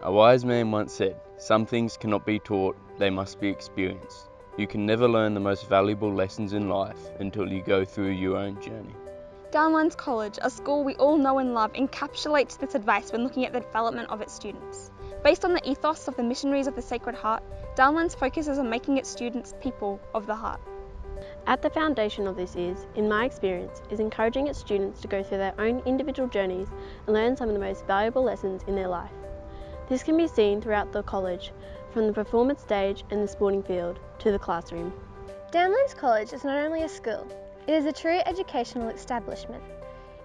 A wise man once said, Some things cannot be taught, they must be experienced. You can never learn the most valuable lessons in life until you go through your own journey. Downlands College, a school we all know and love, encapsulates this advice when looking at the development of its students. Based on the ethos of the missionaries of the Sacred Heart, Downlands focuses on making its students people of the heart. At the foundation of this is, in my experience, is encouraging its students to go through their own individual journeys and learn some of the most valuable lessons in their life. This can be seen throughout the college, from the performance stage and the sporting field to the classroom. Downlands College is not only a school, it is a true educational establishment.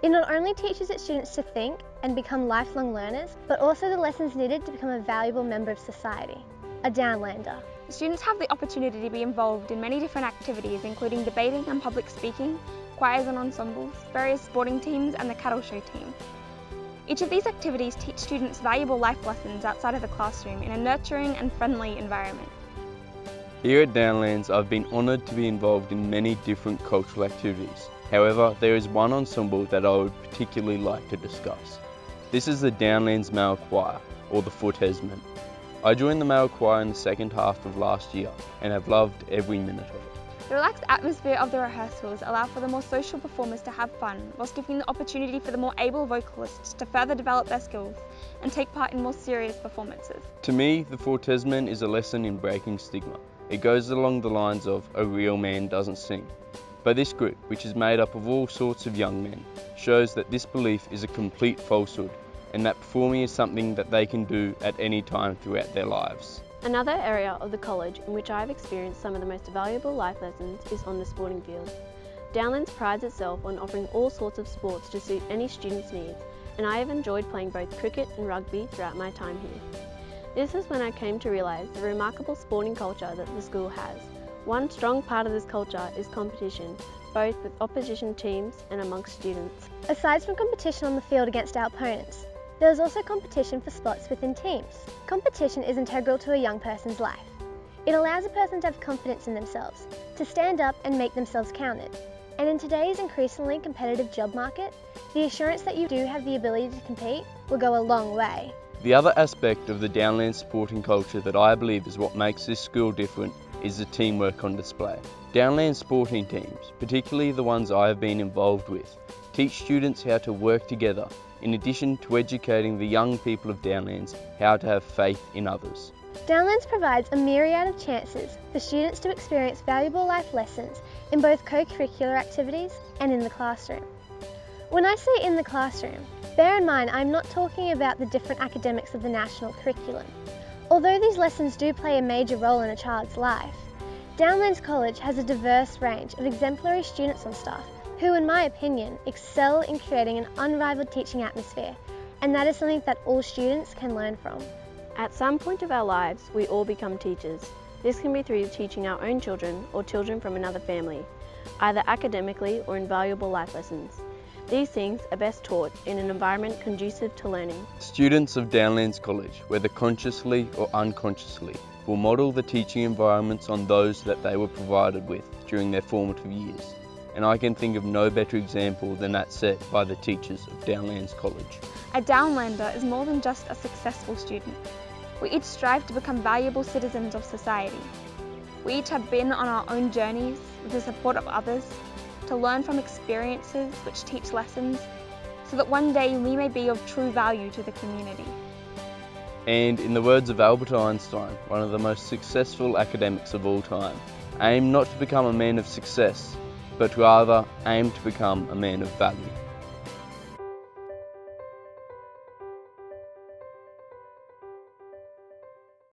It not only teaches its students to think and become lifelong learners, but also the lessons needed to become a valuable member of society, a Downlander. Students have the opportunity to be involved in many different activities including debating and public speaking, choirs and ensembles, various sporting teams and the cattle show team. Each of these activities teach students valuable life lessons outside of the classroom in a nurturing and friendly environment. Here at Downlands, I've been honoured to be involved in many different cultural activities. However, there is one ensemble that I would particularly like to discuss. This is the Downlands Male Choir, or the Fortesmen. I joined the male choir in the second half of last year and have loved every minute of it. The relaxed atmosphere of the rehearsals allow for the more social performers to have fun, whilst giving the opportunity for the more able vocalists to further develop their skills and take part in more serious performances. To me, the Fortesmen is a lesson in breaking stigma. It goes along the lines of a real man doesn't sing. But this group, which is made up of all sorts of young men, shows that this belief is a complete falsehood and that performing is something that they can do at any time throughout their lives. Another area of the college in which I have experienced some of the most valuable life lessons is on the sporting field. Downlands prides itself on offering all sorts of sports to suit any student's needs, and I have enjoyed playing both cricket and rugby throughout my time here. This is when I came to realise the remarkable sporting culture that the school has. One strong part of this culture is competition, both with opposition teams and amongst students. Aside from competition on the field against our opponents, there is also competition for spots within teams. Competition is integral to a young person's life. It allows a person to have confidence in themselves, to stand up and make themselves counted. And in today's increasingly competitive job market, the assurance that you do have the ability to compete will go a long way. The other aspect of the Downland sporting culture that I believe is what makes this school different is the teamwork on display. Downland sporting teams, particularly the ones I have been involved with, teach students how to work together in addition to educating the young people of Downlands how to have faith in others. Downlands provides a myriad of chances for students to experience valuable life lessons in both co-curricular activities and in the classroom. When I say in the classroom, bear in mind I'm not talking about the different academics of the national curriculum. Although these lessons do play a major role in a child's life, Downlands College has a diverse range of exemplary students on staff who, in my opinion, excel in creating an unrivaled teaching atmosphere, and that is something that all students can learn from. At some point of our lives, we all become teachers. This can be through teaching our own children or children from another family, either academically or in valuable life lessons. These things are best taught in an environment conducive to learning. Students of Downlands College, whether consciously or unconsciously, will model the teaching environments on those that they were provided with during their formative years. And I can think of no better example than that set by the teachers of Downlands College. A Downlander is more than just a successful student. We each strive to become valuable citizens of society. We each have been on our own journeys with the support of others to learn from experiences which teach lessons so that one day we may be of true value to the community. And in the words of Albert Einstein, one of the most successful academics of all time, aim not to become a man of success, but rather aim to become a man of value.